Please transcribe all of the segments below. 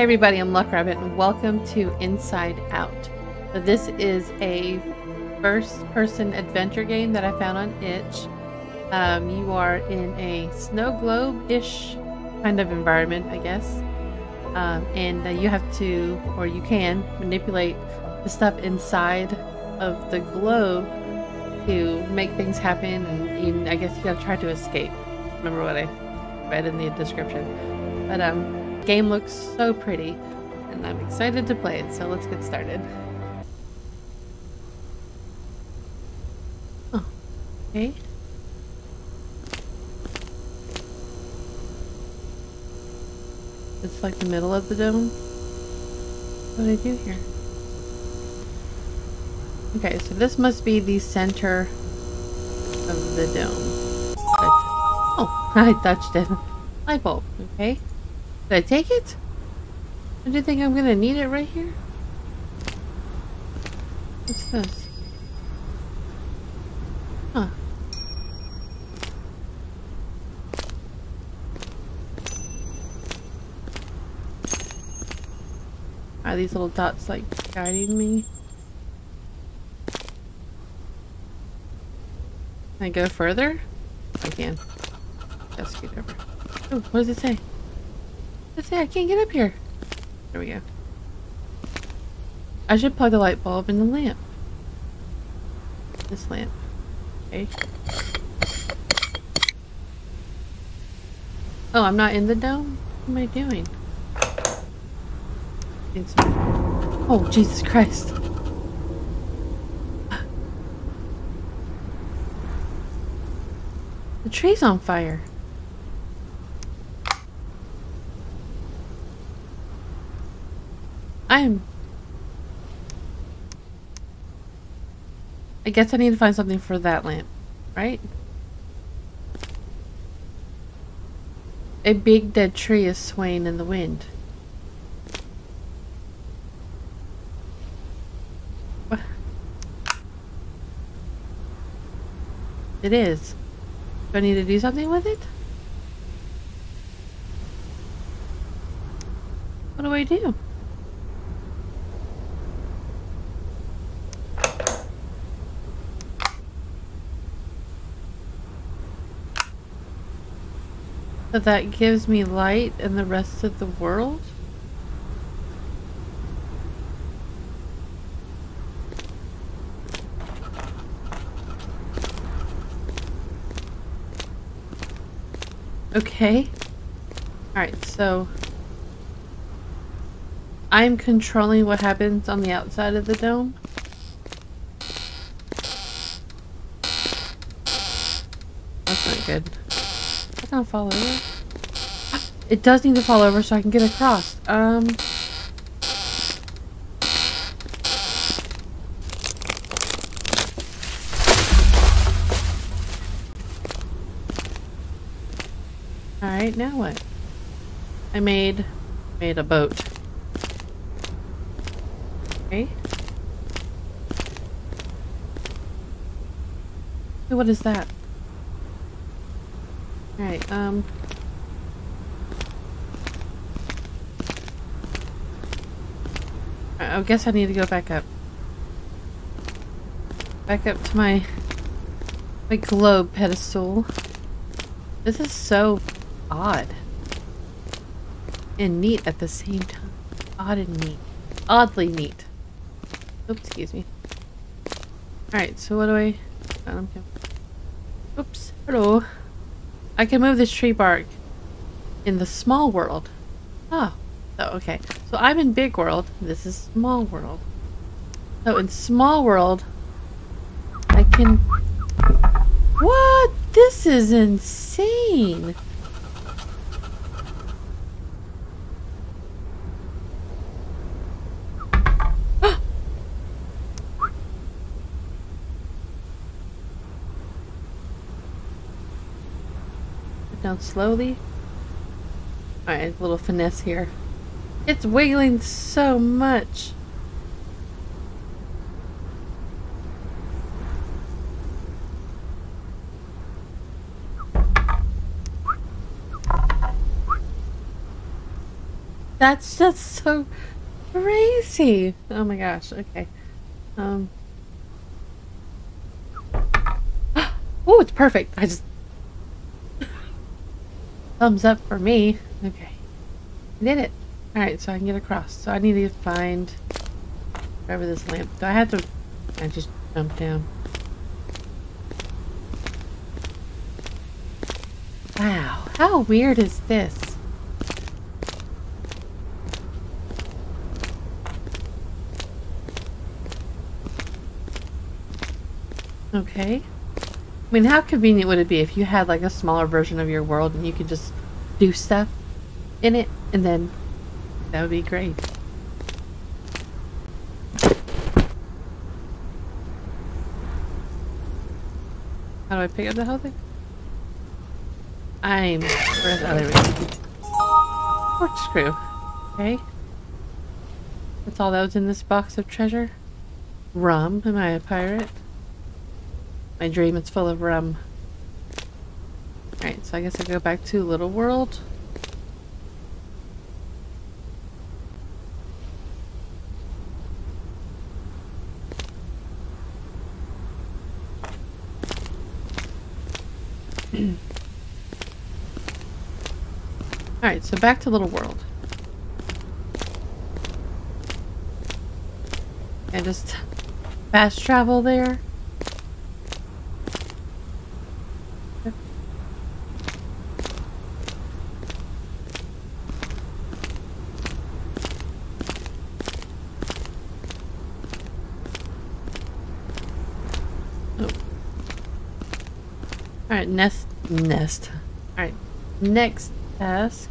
Hey everybody, I'm Luck Rabbit and welcome to Inside Out. So this is a first-person adventure game that I found on itch. Um, you are in a snow globe-ish kind of environment, I guess. Um, and uh, you have to, or you can, manipulate the stuff inside of the globe to make things happen and I guess you gotta try to escape. Remember what I read in the description. But um game looks so pretty and I'm excited to play it, so let's get started. Oh, okay. It's like the middle of the dome. What do I do here? Okay, so this must be the center of the dome. But, oh, I touched it. Light bulb, okay. Did I take it? Do you think I'm gonna need it right here? What's this? Huh. Are these little dots like guiding me? Can I go further? I can. Get over. Oh, what does it say? Let's say I can't get up here. There we go. I should plug the light bulb in the lamp. This lamp. Okay. Oh, I'm not in the dome? What am I doing? Oh, Jesus Christ. The tree's on fire. I'm... I guess I need to find something for that lamp, right? A big dead tree is swaying in the wind. It is. Do I need to do something with it? What do I do? But that gives me light and the rest of the world? Okay. Alright, so... I'm controlling what happens on the outside of the dome. That's not good not fall over? It does need to fall over so I can get across. Um... Alright, now what? I made... made a boat. Okay. What is that? Alright, um... I guess I need to go back up. Back up to my... my globe pedestal. This is so odd. And neat at the same time. Odd and neat. Oddly neat. Oops, excuse me. Alright, so what do I... Oops, hello. I can move this tree bark in the small world. Oh, oh, okay. So I'm in big world. This is small world. So in small world, I can... What? This is insane. Down slowly. Alright, a little finesse here. It's wiggling so much. That's just so crazy. Oh my gosh. Okay. Um. Oh, it's perfect. I just thumbs up for me. Okay. I did it. Alright, so I can get across. So I need to find wherever this lamp. Do I have to I just jump down? Wow. How weird is this? Okay. I mean, how convenient would it be if you had like a smaller version of your world and you could just do stuff in it and then that would be great. How do I pick up the whole thing? I'm... Where's... Go. Corkscrew. Okay. That's all that was in this box of treasure? Rum. Am I a pirate? My dream is full of rum. Alright, so I guess I go back to Little World. Alright, so back to Little World. And just fast travel there. Nest. Nest. Alright, next task.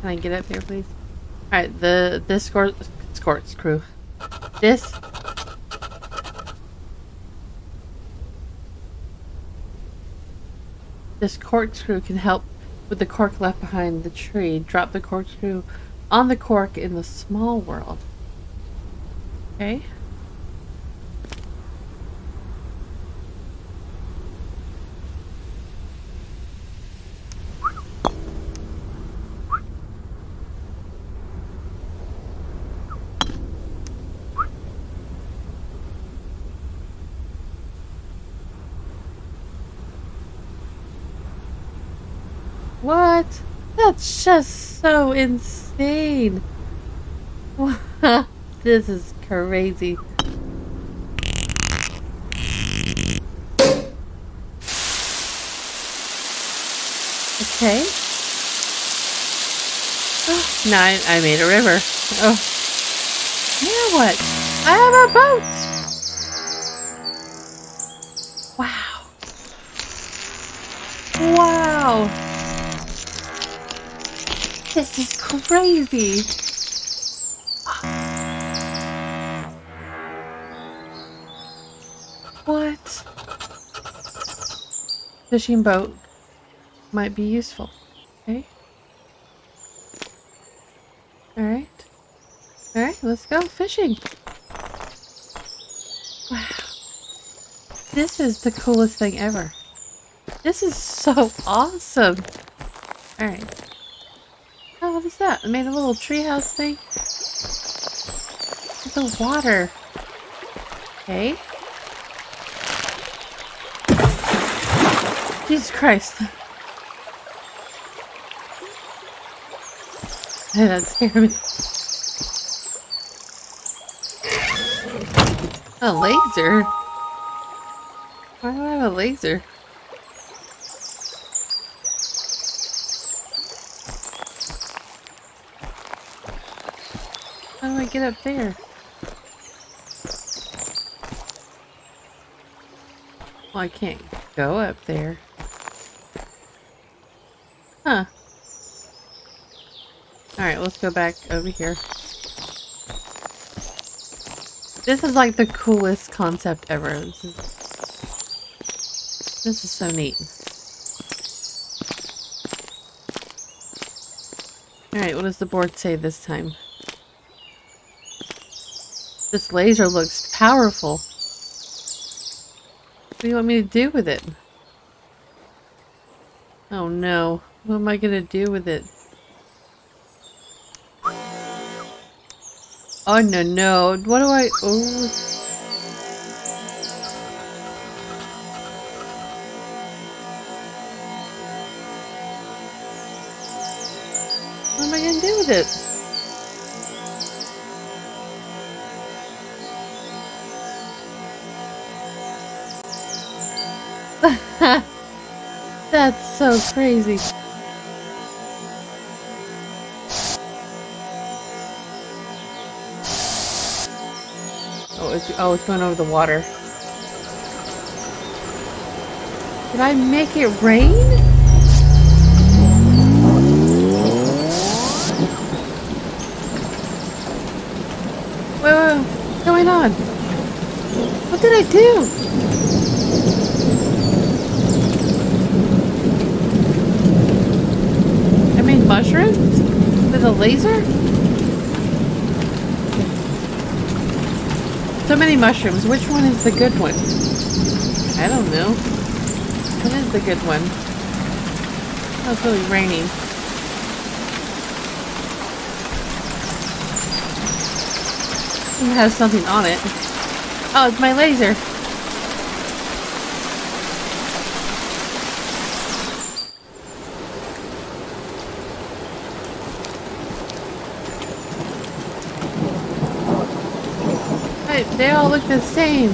Can I get up here, please? Alright, the this score, Scorts crew. This. This corkscrew can help with the cork left behind the tree. Drop the corkscrew on the cork in the small world. Okay. What? That's just so insane. this is crazy. Okay. Oh, I, I made a river. Oh. Now what? I have a boat! Wow. Wow. This is crazy. What? Fishing boat might be useful. Okay. Alright. Alright, let's go fishing. Wow. This is the coolest thing ever. This is so awesome. Alright. What is that? I made a little treehouse thing. The water. Okay. Jesus Christ. That scared me. A laser? Why do I have a laser? Get up there? Well, I can't go up there. Huh. Alright, let's go back over here. This is like the coolest concept ever. This is, this is so neat. Alright, what does the board say this time? This laser looks powerful. What do you want me to do with it? Oh no. What am I gonna do with it? Oh no no. What do I oh What am I gonna do with it? That's so crazy. Oh, it's oh, it's going over the water. Did I make it rain? Wait, wait, what's going on? What did I do? I made mushrooms? With a laser? So many mushrooms. Which one is the good one? I don't know. What is the good one? Oh, it's really raining. It has something on it. Oh, it's my laser. Hey, they all look the same.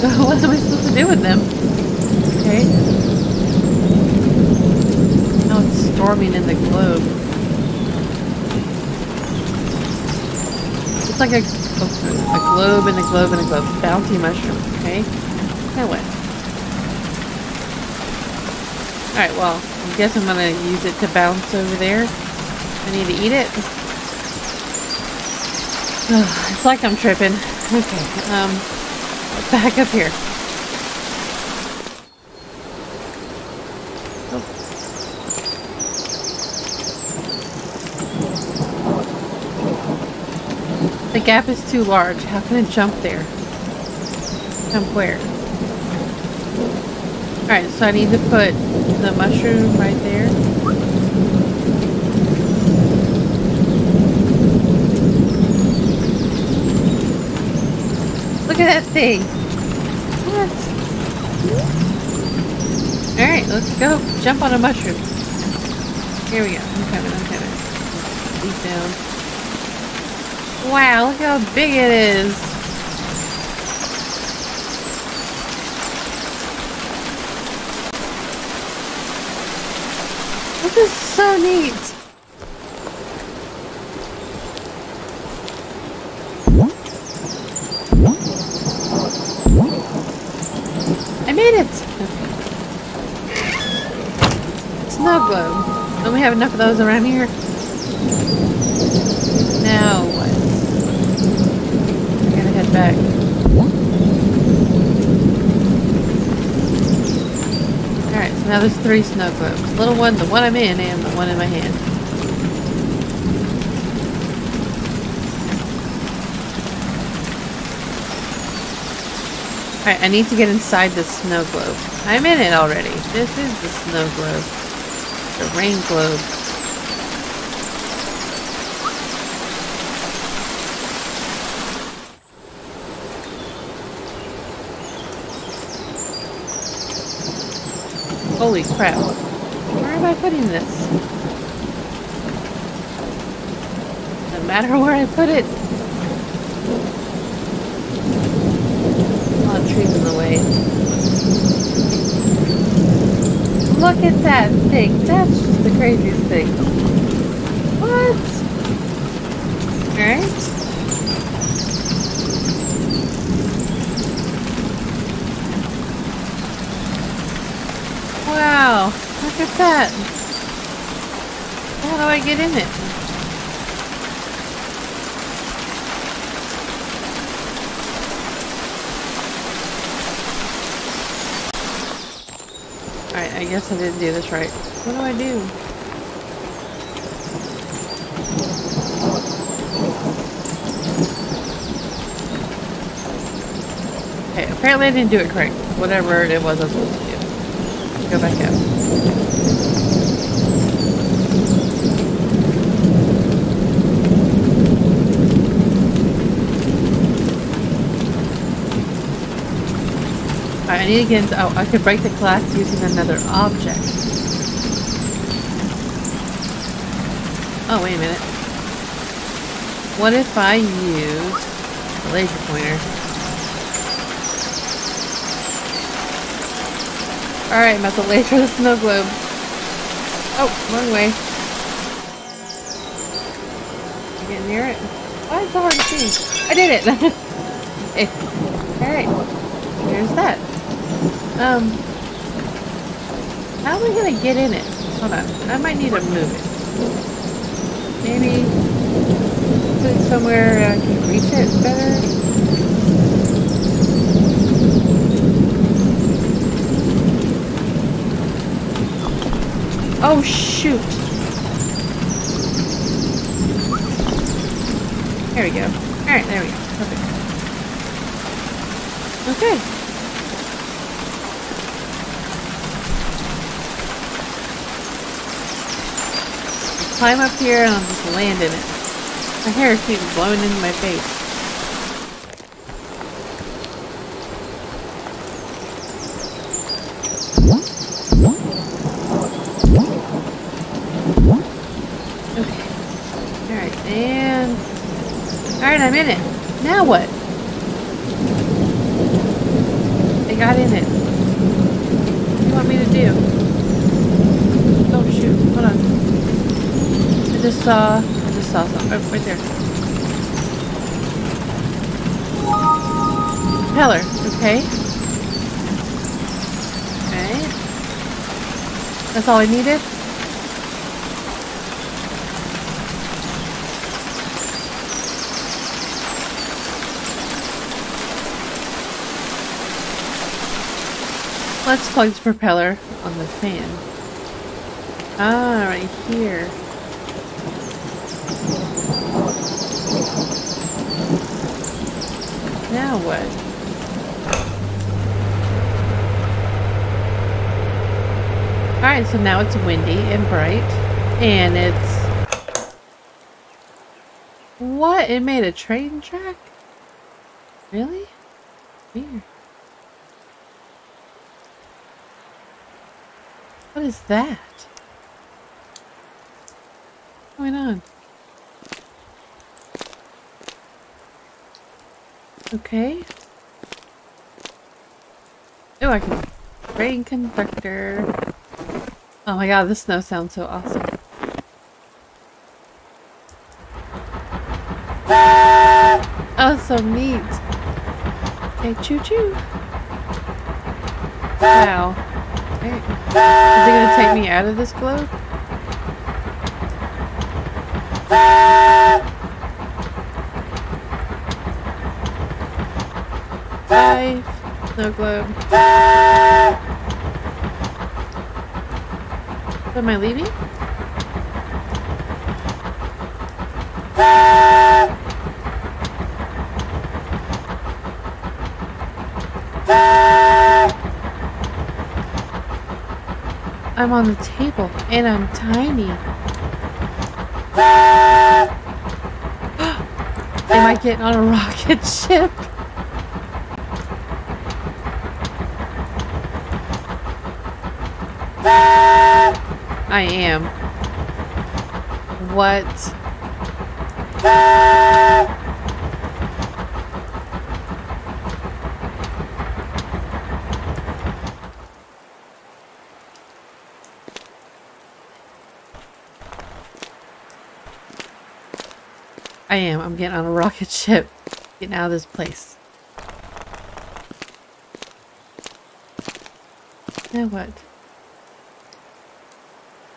what am I supposed to do with them? Okay. Now it's storming in the globe. It's like a, a, globe and a globe and a globe. Bounty mushroom, okay? That way. Alright, well, I guess I'm gonna use it to bounce over there. I need to eat it. it's like I'm tripping. Okay, um, back up here. The gap is too large. How can I jump there? Jump where? Alright, so I need to put the mushroom right there. Look at that thing! Alright, let's go. Jump on a mushroom. Here we go. I'm coming, I'm coming. Deep down. Wow, look how big it is! This is so neat! I made it! Snow globe. Don't we have enough of those around here? Now what? I gotta head back. Alright, so now there's three snow globes. Little one, the one I'm in, and the one in my hand. Alright, I need to get inside the snow globe. I'm in it already. This is the snow globe. The rain globe. Holy crap. Where am I putting this? No matter where I put it. A lot of trees in the way. Look at that thing. That's just the craziest thing. What? Alright. Wow, look at that. How do I get in it? Alright, I guess I didn't do this right. What do I do? Okay, apparently I didn't do it correct. Whatever it was I was supposed to do. Go back. Alright, I need to get into- oh, I could break the glass using another object. Oh, wait a minute. What if I use a laser pointer? Alright, to laser the snow globe. Oh, wrong way. Get near it. Why is it so hard to see? I did it! hey. Alright. There's that. Um, how am I gonna get in it? Hold on, I might need to move it. Maybe put it somewhere I can reach it better. Oh shoot! There we go. Alright, there we go. Perfect. Okay. climb up here and I'll just land in it. My hair keeps blowing into my face. Okay. Alright, and... Alright, I'm in it. Now what? I in it. What do you want me to do? Oh shoot, hold on. I just saw, I just saw something. Oh, right there. Propeller, okay. Okay. That's all I needed? Let's plug the propeller on the fan. Ah, right here. Now what? Alright, so now it's windy and bright. And it's... What? It made a train track? Really? Weird. What is that? What's going on? Okay. Oh, I can train conductor. Oh my god, this snow sounds so awesome. Oh, so neat. Okay, choo choo. Wow. Is it gonna take me out of this globe? Bye. No globe. Am I leaving? I'm on the table and I'm tiny. Am I getting on a rocket ship? I am. What? I am. I'm getting on a rocket ship. Getting out of this place. Now what?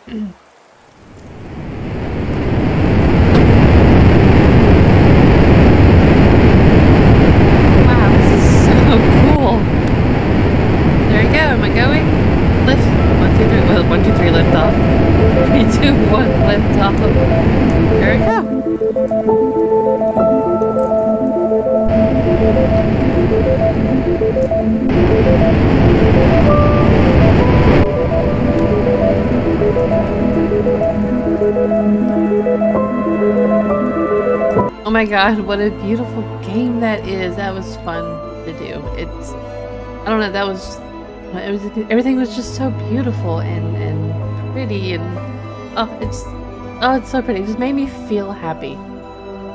my god, what a beautiful game that is. That was fun to do. It's I don't know, that was it was everything was just so beautiful and and pretty and oh it's oh it's so pretty. It just made me feel happy.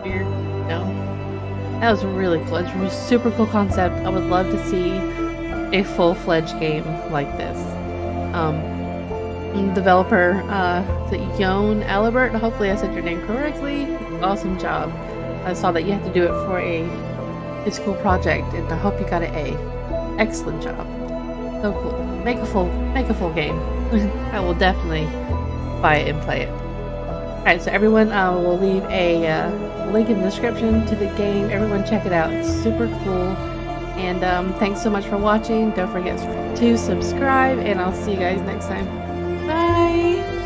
Weird, know. That was really cool. It's a super cool concept. I would love to see a full-fledged game like this. Um, developer, uh, the Yoan Allibert. Hopefully, I said your name correctly. Awesome job. I saw that you had to do it for a, school project, and I hope you got an A. Excellent job. So cool. Make a full, make a full game. I will definitely buy it and play it. Alright, so everyone, uh, will leave a uh, link in the description to the game. Everyone check it out. It's super cool. And um, thanks so much for watching. Don't forget to subscribe, and I'll see you guys next time. Bye!